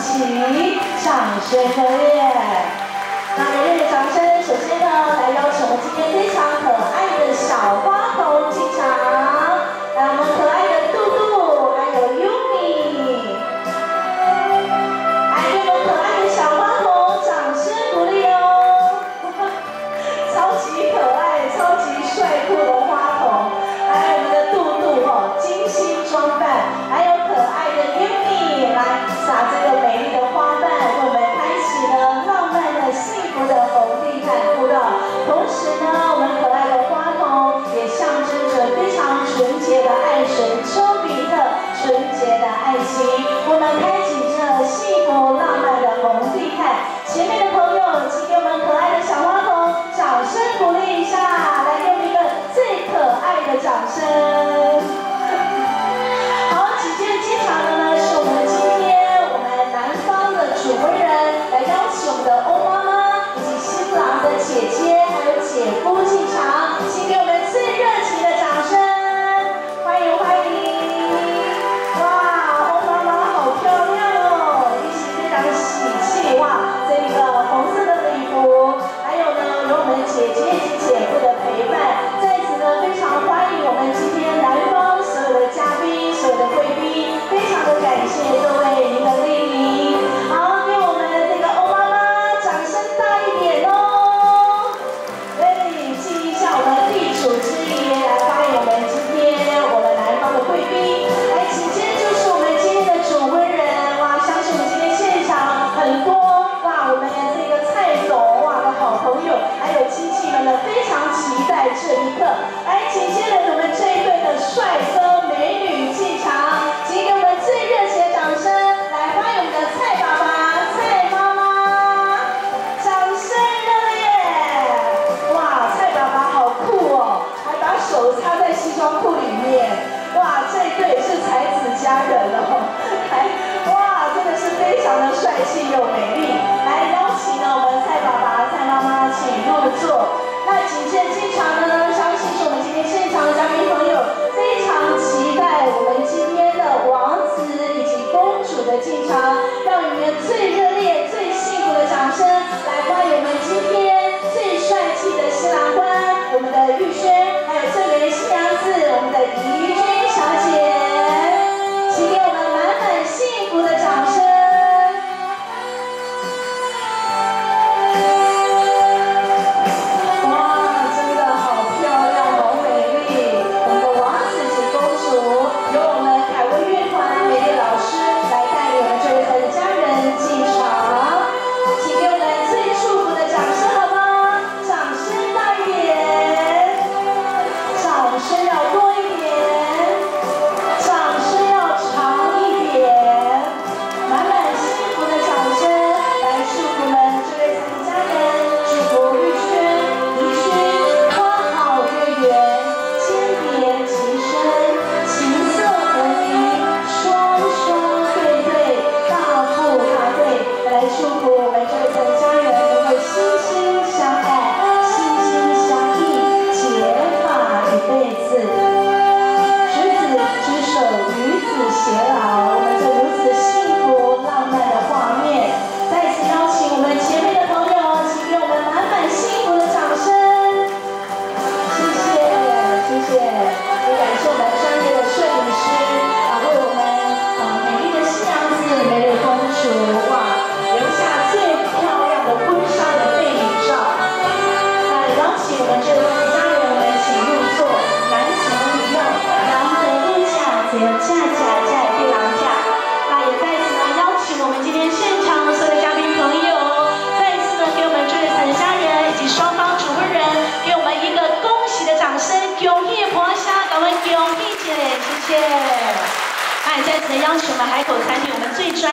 请掌声热烈那热烈掌声首先呢来邀请我们今天非常可爱 Hashem. 手插在西装裤里面，哇，这对是才子佳人哦，还，哇，真的是非常的帅气又美丽。的邀请我们海口餐厅，我们最专。